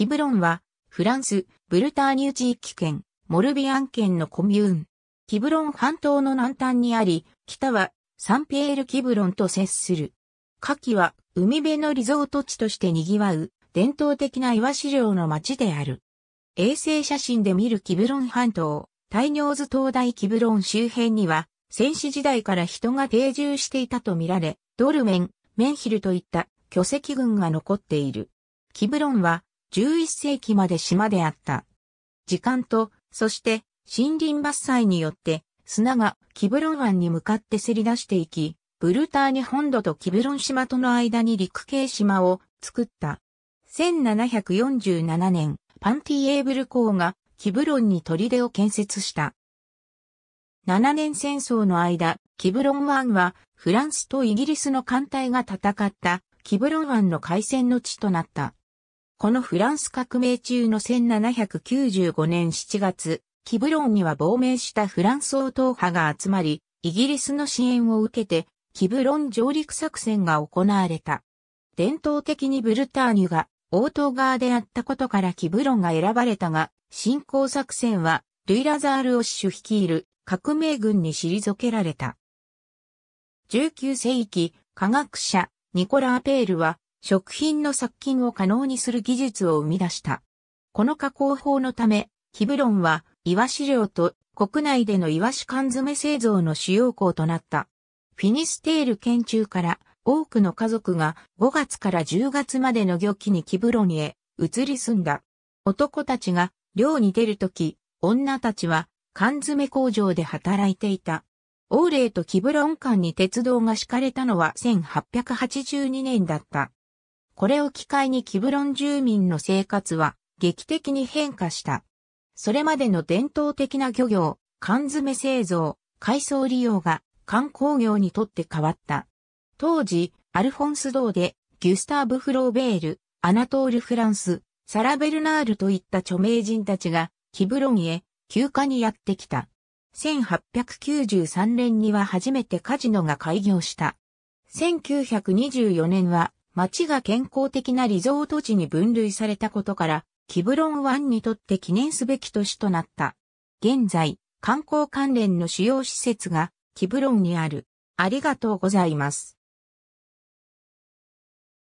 キブロンは、フランス、ブルターニュ地域圏、モルビアン県のコミューン。キブロン半島の南端にあり、北はサンピエール・キブロンと接する。夏季は海辺のリゾート地として賑わう伝統的な岩資料の町である。衛星写真で見るキブロン半島、大尿図灯台キブロン周辺には、戦死時代から人が定住していたとみられ、ドルメン、メンヒルといった巨石群が残っている。キブロンは11世紀まで島であった。時間と、そして森林伐採によって砂がキブロン湾に向かってせり出していき、ブルターニ本土とキブロン島との間に陸系島を作った。1747年、パンティエーブル公がキブロンに砦を建設した。7年戦争の間、キブロン湾はフランスとイギリスの艦隊が戦ったキブロン湾の海戦の地となった。このフランス革命中の1795年7月、キブロンには亡命したフランス王党派が集まり、イギリスの支援を受けて、キブロン上陸作戦が行われた。伝統的にブルターニュが応答側であったことからキブロンが選ばれたが、侵攻作戦はルイラザール・オッシュ率いる革命軍に退けられた。19世紀、科学者、ニコラー・ペールは、食品の殺菌を可能にする技術を生み出した。この加工法のため、キブロンは、イワシ漁と国内でのイワシ缶詰製造の主要港となった。フィニステール県中から多くの家族が5月から10月までの漁期にキブロンへ移り住んだ。男たちが漁に出るとき、女たちは缶詰工場で働いていた。オーレーとキブロン間に鉄道が敷かれたのは1882年だった。これを機会にキブロン住民の生活は劇的に変化した。それまでの伝統的な漁業、缶詰製造、海藻利用が観光業にとって変わった。当時、アルフォンス・ドーデ、ギュスターブ・フローベール、アナトール・フランス、サラ・ベルナールといった著名人たちが、キブロンへ休暇にやってきた。1893年には初めてカジノが開業した。1924年は街が健康的なリゾート地に分類されたことから、キブロン湾にとって記念すべき都市となった。現在、観光関連の主要施設がキブロンにある。ありがとうございます。